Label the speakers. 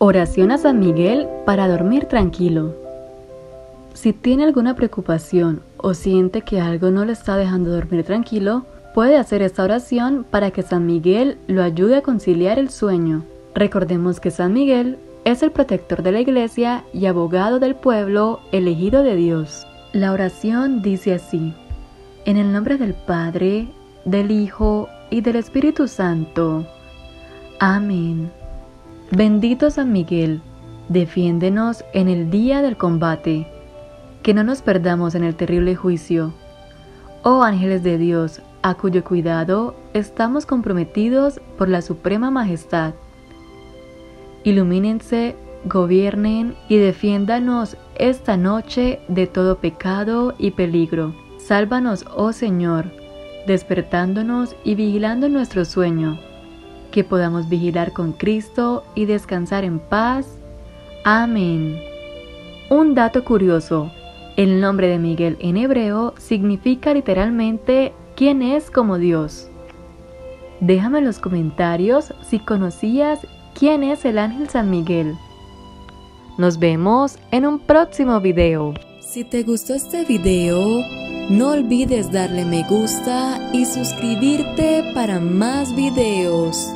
Speaker 1: Oración a San Miguel para dormir tranquilo. Si tiene alguna preocupación o siente que algo no le está dejando dormir tranquilo, puede hacer esta oración para que San Miguel lo ayude a conciliar el sueño. Recordemos que San Miguel es el protector de la iglesia y abogado del pueblo elegido de Dios. La oración dice así, en el nombre del Padre, del Hijo y del Espíritu Santo. Amén. Bendito San Miguel, defiéndenos en el día del combate, que no nos perdamos en el terrible juicio. Oh ángeles de Dios, a cuyo cuidado estamos comprometidos por la suprema majestad. Ilumínense, gobiernen y defiéndanos esta noche de todo pecado y peligro. Sálvanos, oh Señor, despertándonos y vigilando nuestro sueño que podamos vigilar con Cristo y descansar en paz. Amén. Un dato curioso, el nombre de Miguel en hebreo significa literalmente quién es como Dios. Déjame en los comentarios si conocías quién es el ángel San Miguel. Nos vemos en un próximo video.
Speaker 2: Si te gustó este video, no olvides darle me gusta y suscribirte para más videos.